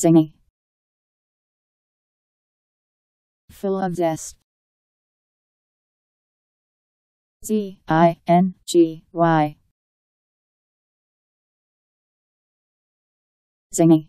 Zingy. Full of zest. Z I N G Y. Zingy.